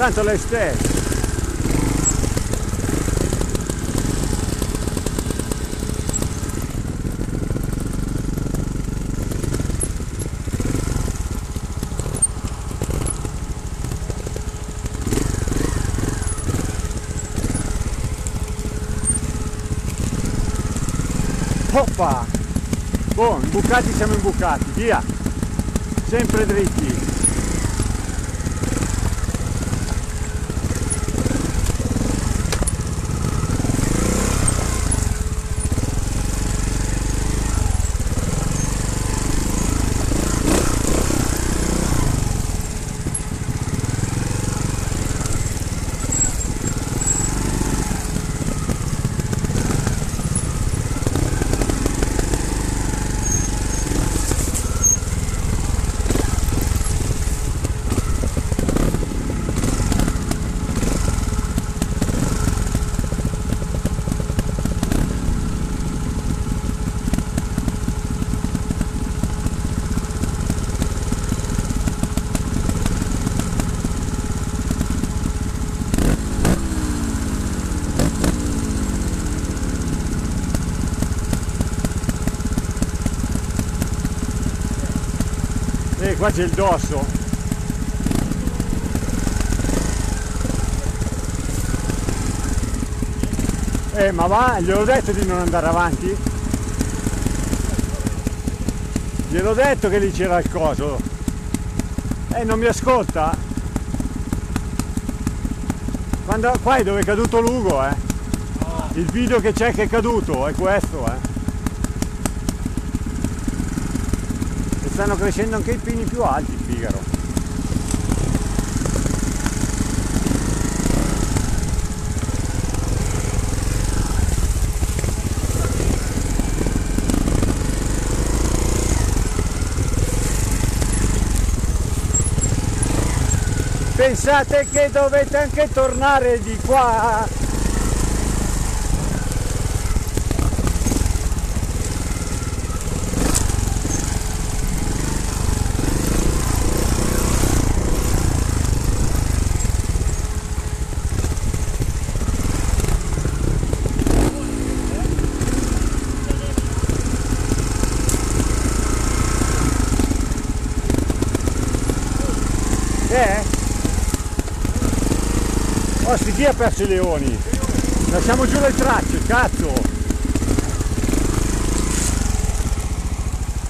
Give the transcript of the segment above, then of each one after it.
tanto lei stesso Oppa! Boh, imbucati siamo imbucati, via! Sempre dritti! Qua c'è il dosso. Eh, ma va, gliel'ho detto di non andare avanti. Gliel'ho detto che lì c'era il coso. Eh, non mi ascolta. Quando, qua è dove è caduto Lugo, eh. Il video che c'è che è caduto è questo, eh. Stanno crescendo anche i pini più alti, Figaro. Pensate che dovete anche tornare di qua. Eh? Oh, sti chi ha perso i leoni? Lasciamo giù le tracce, cazzo!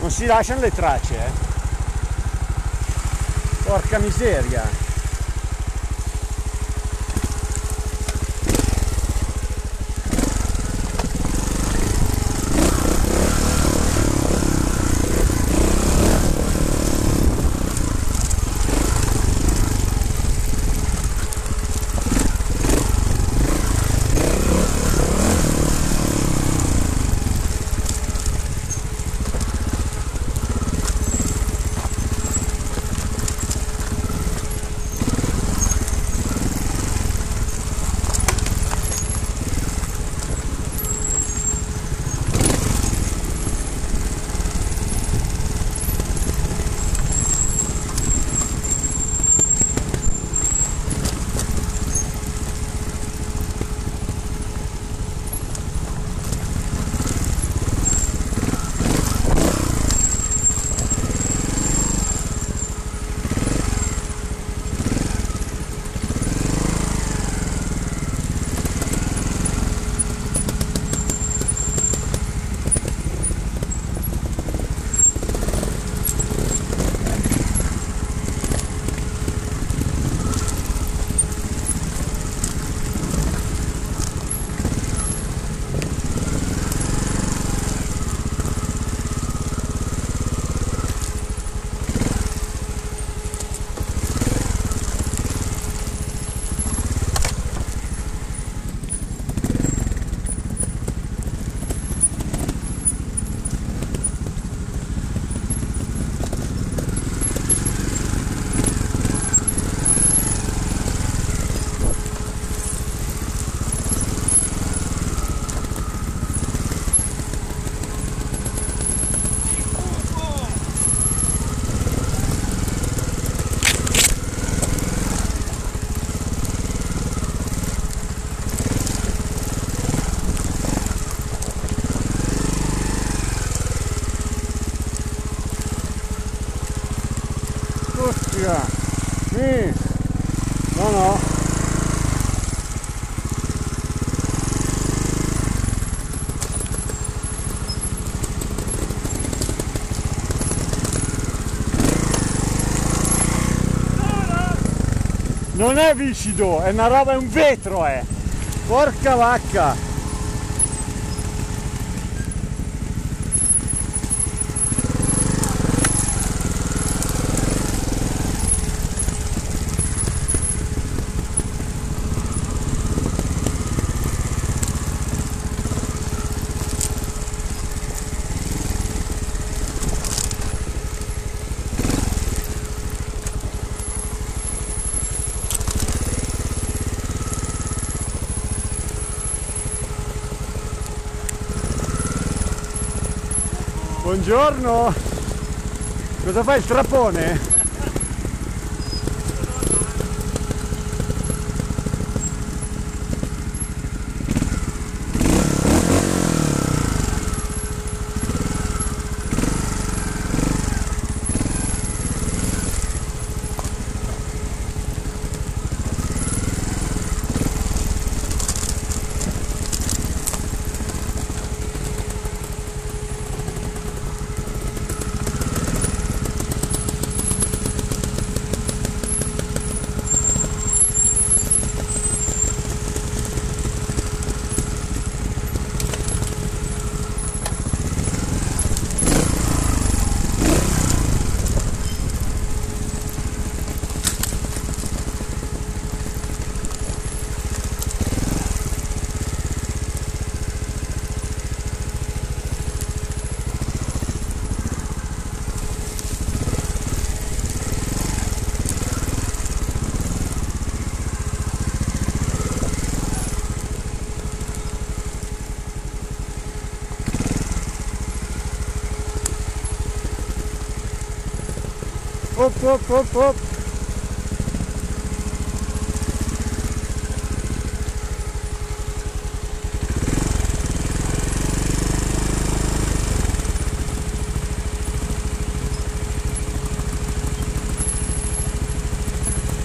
Non si lasciano le tracce, eh? Porca miseria! No, no. Non è viscido, è una roba, è un vetro, è. Porca vacca! Buongiorno! Cosa fai il strappone? Op, op, op, op.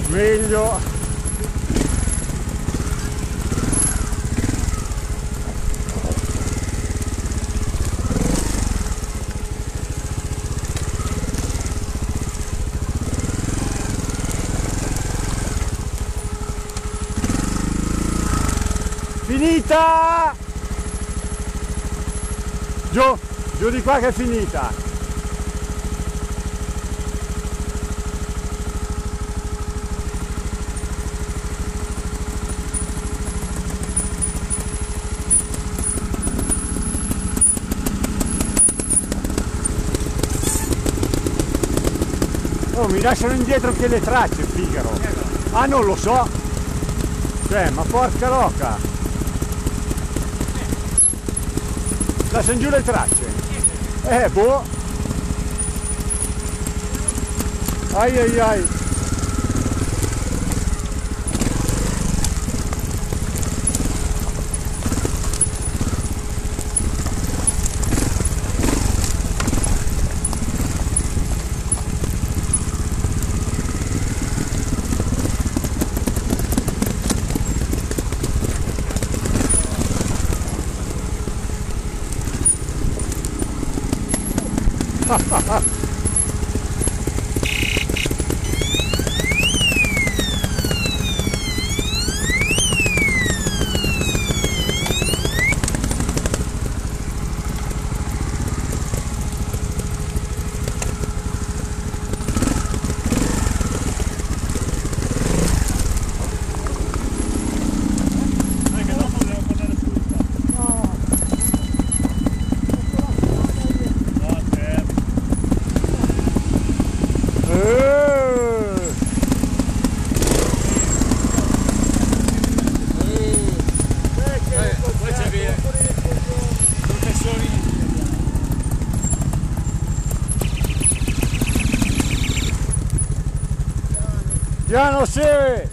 Meglio Finita! Giù, giù di qua che è finita. Oh, mi lasciano indietro anche le tracce, Figaro. Ah, non lo so. Cioè, ma porca loca. Lasciano giù le tracce. Eh, boh. Ai ai ai. John O'Sherry.